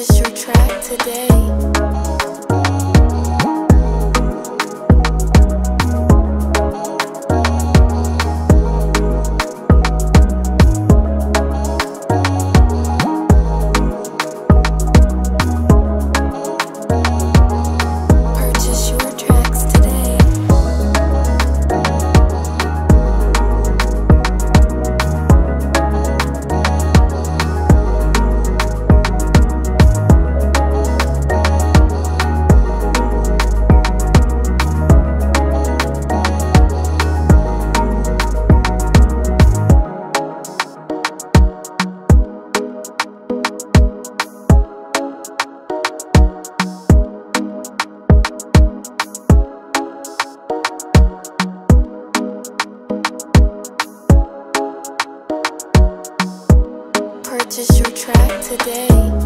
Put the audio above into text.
just your track today. Today.